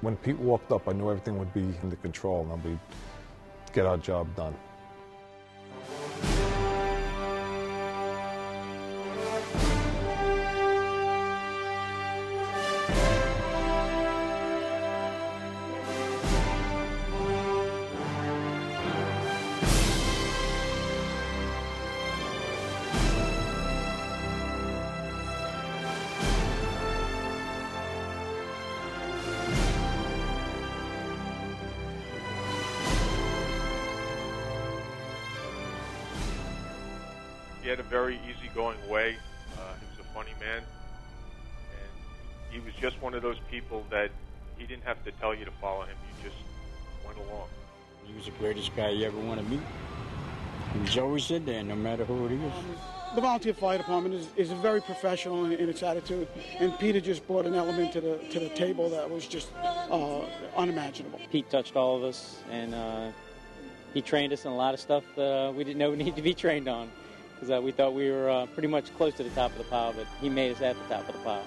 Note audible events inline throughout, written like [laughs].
When Pete walked up, I knew everything would be under control and we'd get our job done. He had a very easygoing way. Uh, he was a funny man, and he was just one of those people that he didn't have to tell you to follow him. You just went along. He was the greatest guy you ever want to meet. He was always in there, no matter who it is. The volunteer fire department is, is very professional in, in its attitude, and Peter just brought an element to the to the table that was just uh, unimaginable. Pete touched all of us, and uh, he trained us in a lot of stuff that uh, we didn't know we [laughs] needed to be trained on, because uh, we thought we were uh, pretty much close to the top of the pile, but he made us at the top of the pile.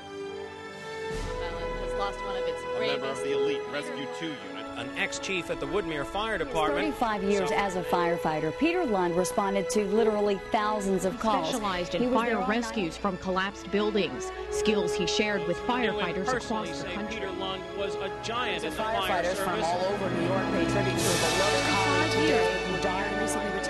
Island has lost one of its A member of the Elite Rescue 2 unit. An ex-chief at the Woodmere Fire Department. 35 years So- as a firefighter, Peter Lund responded to literally thousands of calls. specialized He in was fire there all night. rescues from collapsed buildings, skills he shared with firefighters across the country. Peter Lund was a giant in the fire Firefighters from all over New York pay tribute to the beloved colleague today who died recently